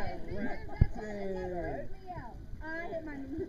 Directing. I hit my knee.